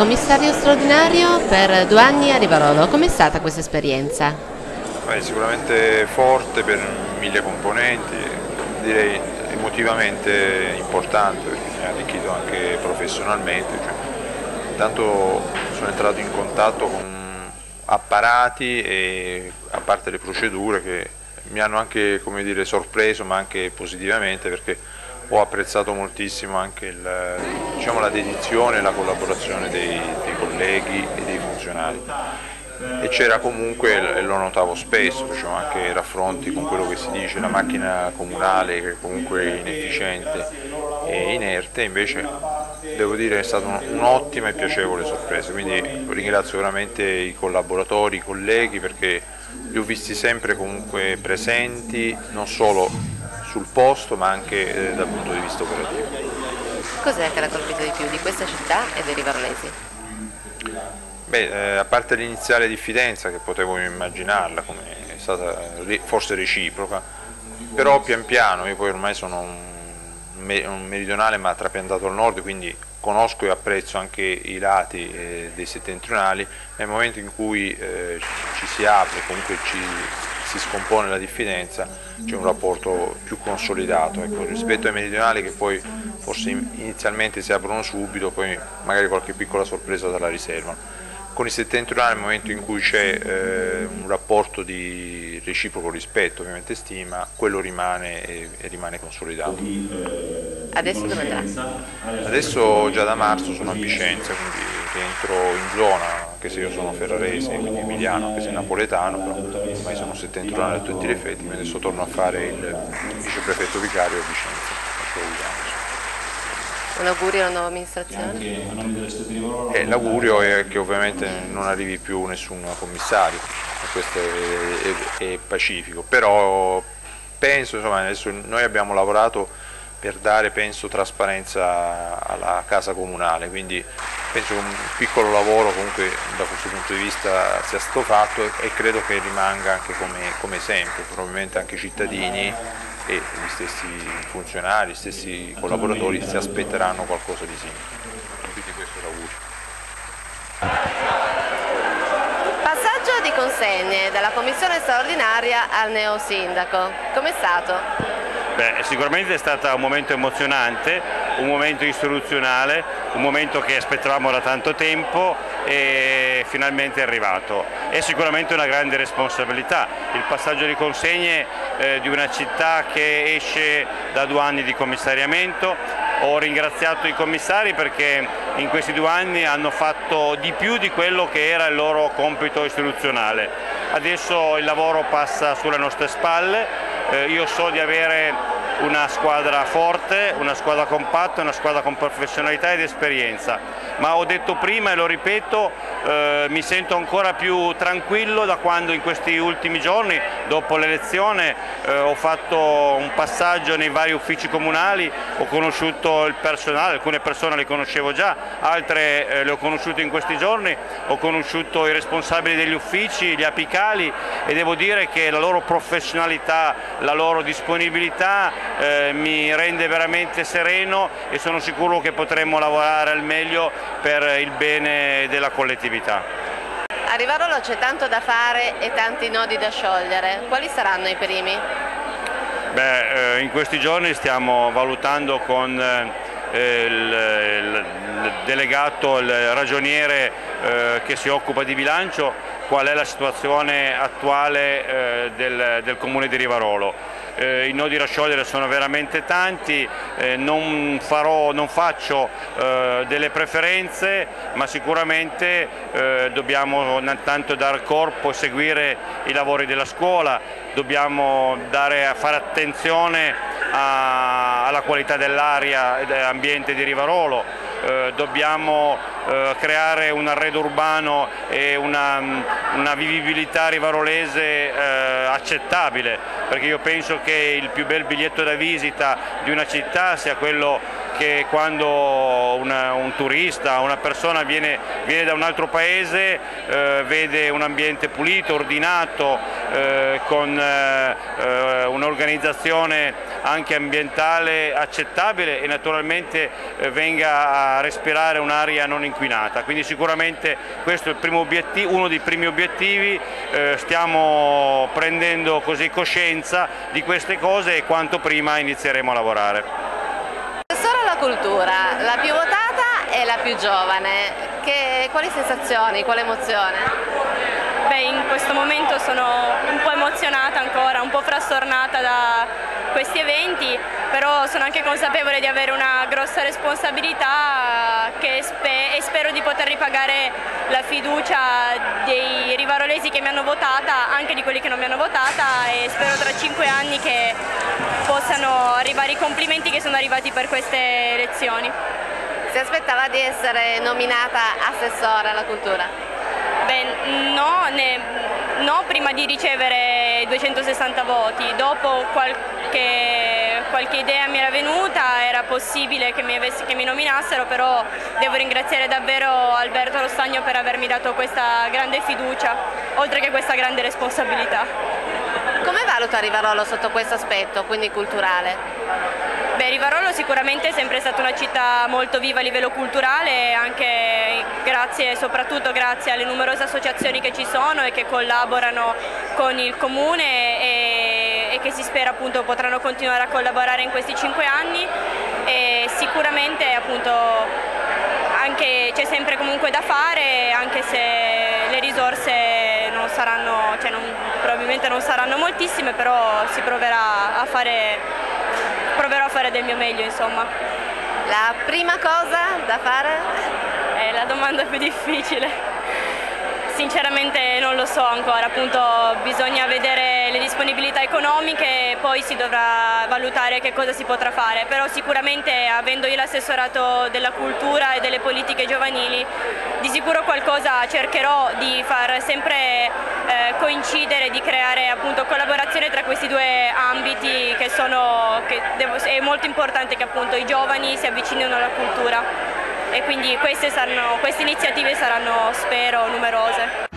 commissario straordinario per due anni a Rivarolo, com'è stata questa esperienza? Beh, sicuramente forte per mille componenti, direi emotivamente importante perché mi ha arricchito anche professionalmente. Cioè, intanto sono entrato in contatto con apparati e a parte le procedure che mi hanno anche dire, sorpreso ma anche positivamente perché ho apprezzato moltissimo anche il, diciamo, la dedizione e la collaborazione dei, dei colleghi e dei funzionari. E c'era comunque, e lo notavo spesso, facevo anche raffronti con quello che si dice, la macchina comunale che comunque è inefficiente e inerte, invece devo dire è stata un'ottima e piacevole sorpresa, quindi ringrazio veramente i collaboratori, i colleghi perché li ho visti sempre comunque presenti, non solo sul posto ma anche eh, dal punto di vista operativo. Cos'è che l'ha colpito di più di questa città e dei rivarlesi? Beh, eh, a parte l'iniziale diffidenza che potevo immaginarla come è stata forse reciproca, però pian piano, io poi ormai sono un, un meridionale ma trapiantato al nord, quindi conosco e apprezzo anche i lati eh, dei settentrionali, nel momento in cui eh, ci si apre, comunque ci, si scompone la diffidenza, c'è un rapporto più consolidato ecco, rispetto ai meridionali che poi forse inizialmente si aprono subito, poi magari qualche piccola sorpresa dalla riserva con i settentrionali nel momento in cui c'è eh, un rapporto di reciproco rispetto, ovviamente stima, quello rimane e, e rimane consolidato. Adesso dove andrà? Adesso già da marzo sono a Vicenza, quindi rientro in zona, anche se io sono ferrarese, quindi emiliano, anche se napoletano, però ormai sono settentrionale a tutti gli effetti, adesso torno a fare il viceprefetto vicario a Vicenza. Un augurio alla nuova amministrazione? Eh, l'augurio è che ovviamente non arrivi più nessun commissario, questo è, è, è pacifico, però penso, insomma, adesso noi abbiamo lavorato per dare penso, trasparenza alla casa comunale, quindi penso che un piccolo lavoro comunque da questo punto di vista sia stato fatto e credo che rimanga anche come, come esempio, probabilmente anche i cittadini e gli stessi funzionari, gli stessi collaboratori si aspetteranno qualcosa di simile. Quindi questo è l'augurio. Passaggio di consegne dalla commissione straordinaria al neo sindaco. Com'è stato? Beh, sicuramente è stato un momento emozionante, un momento istituzionale, un momento che aspettavamo da tanto tempo e finalmente è arrivato. È sicuramente una grande responsabilità, il passaggio di consegne eh, di una città che esce da due anni di commissariamento, ho ringraziato i commissari perché in questi due anni hanno fatto di più di quello che era il loro compito istituzionale. Adesso il lavoro passa sulle nostre spalle, eh, io so di avere una squadra forte, una squadra compatta, una squadra con professionalità ed esperienza, ma ho detto prima e lo ripeto, eh, mi sento ancora più tranquillo da quando in questi ultimi giorni, dopo l'elezione, eh, ho fatto un passaggio nei vari uffici comunali, ho conosciuto il personale, alcune persone le conoscevo già, altre eh, le ho conosciute in questi giorni, ho conosciuto i responsabili degli uffici, gli apicali e devo dire che la loro professionalità, la loro disponibilità eh, mi rende veramente sereno e sono sicuro che potremo lavorare al meglio per il bene della collettività. A Rivarolo c'è tanto da fare e tanti nodi da sciogliere, quali saranno i primi? Beh, eh, in questi giorni stiamo valutando con eh, il, il, delegato, il ragioniere eh, che si occupa di bilancio, qual è la situazione attuale eh, del, del Comune di Rivarolo. Eh, i nodi da sciogliere sono veramente tanti, eh, non, farò, non, faccio eh, delle preferenze ma sicuramente eh, dobbiamo intanto dar corpo e seguire i lavori della scuola, dobbiamo dare, fare attenzione a, alla qualità dell'aria e dell'ambiente di Rivarolo, eh, dobbiamo eh, creare un arredo urbano e una, una vivibilità rivarolese eh, accettabile, perché io penso che il più bel biglietto da visita di una città sia quello che quando una, un turista, una persona viene, viene, da un altro paese eh, vede un ambiente pulito, ordinato, eh, con eh, eh un'organizzazione anche ambientale accettabile e naturalmente eh, venga a respirare un'aria non inquinata. Quindi sicuramente questo è uno dei primi obiettivi, eh, stiamo prendendo così coscienza di queste cose e quanto prima inizieremo a lavorare. Assessore alla cultura, la più votata e la più giovane, che, quali sensazioni, quale emozione? Beh, in questo momento sono un po' emozionata ancora, un po' frastornata da questi eventi, però sono anche consapevole di avere una grossa responsabilità spe e spero di poter ripagare la fiducia dei rivarolesi che mi hanno votata, anche di quelli che non mi hanno votata e spero tra cinque anni che possano arrivare i complimenti che sono arrivati per queste elezioni. Si aspettava di essere nominata assessore alla cultura? Beh, prima di ricevere 260 voti, dopo qualche, qualche idea mi era venuta, era possibile che mi, avessi, che mi, nominassero, però devo ringraziare davvero Alberto Rostagno per avermi dato questa grande fiducia, oltre che questa grande responsabilità. Come valuta Rivarolo sotto questo aspetto, quindi culturale? Beh, Rivarolo sicuramente è sempre stata una città molto viva a livello culturale, anche grazie, soprattutto grazie alle numerose associazioni che ci sono e che collaborano con il comune e, e che si spera appunto potranno continuare a collaborare in questi cinque anni. E sicuramente c'è sempre comunque da fare anche se le risorse non saranno, cioè non, probabilmente non saranno moltissime però si proverà a fare fare del mio meglio insomma. La prima cosa da fare? È la domanda più difficile. Sinceramente non lo so ancora, appunto bisogna vedere le disponibilità economiche e poi si dovrà valutare che cosa si potrà fare, però sicuramente avendo io l'assessorato della cultura e delle politiche giovanili di sicuro qualcosa cercherò di far sempre eh, coincidere, di creare appunto collaborazione tra questi due ambiti che sono, che devo, è molto importante che appunto i giovani si avvicinino alla cultura e quindi queste, saranno, queste iniziative saranno, spero, numerose.